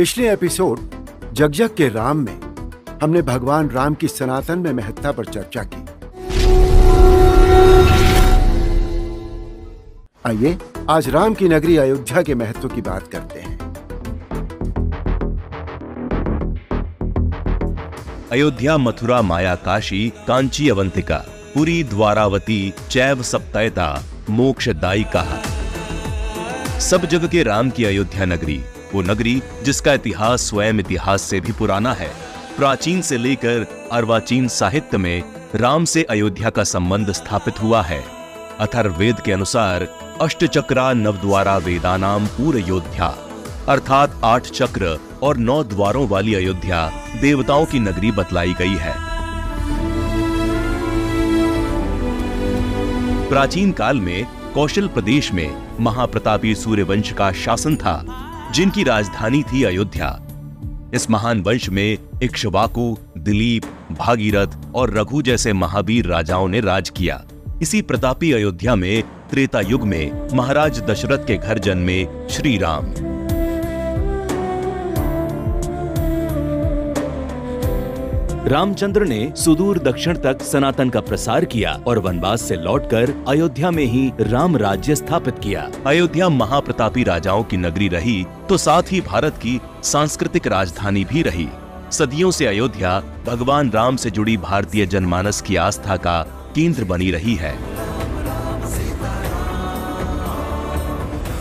पिछले एपिसोड, जगजग के राम में, हमने भगवान राम की सनातन में महत्ता पर चर्चा की। आइए, आज राम की नगरी अयोध्या के महत्व की बात करते हैं। अयोध्या मथुरा माया काशी कांची अवंतिका, पुरी द्वारावती चैव सप्तयता मोक्षदायी कहा सब जग के राम की अयोध्या नगरी वो नगरी, जिसका इतिहास स्वयं इतिहास से भी पुराना है, प्राचीन से लेकर अर्वाचीन साहित्य में राम से अयोध्या का संबंध स्थापित हुआ है। अथर्ववेद के अनुसार, अष्टचक्रा नवद्वारा वेदानाम पूर अयोध्या, अर्थात आठ चक्र और नौ द्वारों वाली अयोध्या देवताओं की नगरी बतलाई गई है। प्राचीन काल में कौशल प्रदेश में महाप्रतापी सूर्यवंश का शासन था। जिनकी राजधानी थी अयोध्या। इस महान वंश में इक्ष्वाकु, दिलीप, भागीरथ और रघु जैसे महावीर राजाओं ने राज किया। इसी प्रतापी अयोध्या में त्रेता युग में महाराज दशरथ के घर जन्मे श्री राम रामचंद्र ने सुदूर दक्षिण तक सनातन का प्रसार किया और वनवास से लौटकर अयोध्या में ही राम राज्य स्थापित किया। अयोध्या महाप्रतापी राजाओं की नगरी रही तो साथ ही भारत की सांस्कृतिक राजधानी भी रही। सदियों से अयोध्या भगवान राम से जुड़ी भारतीय जनमानस की आस्था का केंद्र बनी रही है।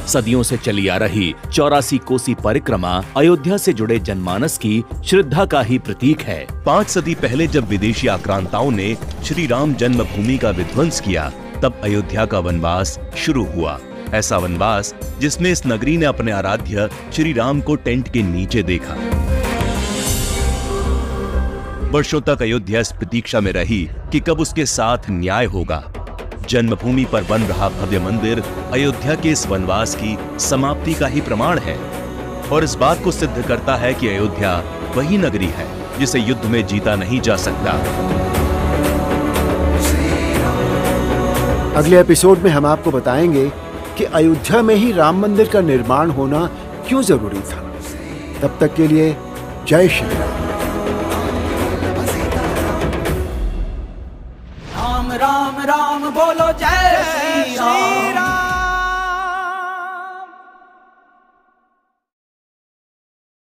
सदियों से चली आ रही चौरासी कोसी परिक्रमा अयोध्या से जुड़े जनमानस की श्रद्धा का ही प्रतीक है। पाँच सदी पहले जब विदेशी आक्रांताओं ने श्री राम जन्मभूमि का विध्वंस किया, तब अयोध्या का वनवास शुरू हुआ। ऐसा वनवास जिसमें इस नगरी ने अपने आराध्य श्री राम को टेंट के नीचे देखा। वर्षों तक अयोध्या इस प्रतीक्षा में रही कि कब उसके साथ न्याय होगा। जन्मभूमि पर बन रहा भव्य मंदिर अयोध्या के इस वनवास की समाप्ति का ही प्रमाण है। और इस बात को सिद्ध करता है कि अयोध्या वही नगरी है, जिसे युद्ध में जीता नहीं जा सकता। अगले एपिसोड में हम आपको बताएँगे कि अयोध्या में ही राम मंदिर का निर्माण होना क्यों ज़रूरी था। तब तक के लिए जय श्री राम। राम राम बोलो जय श्री राम।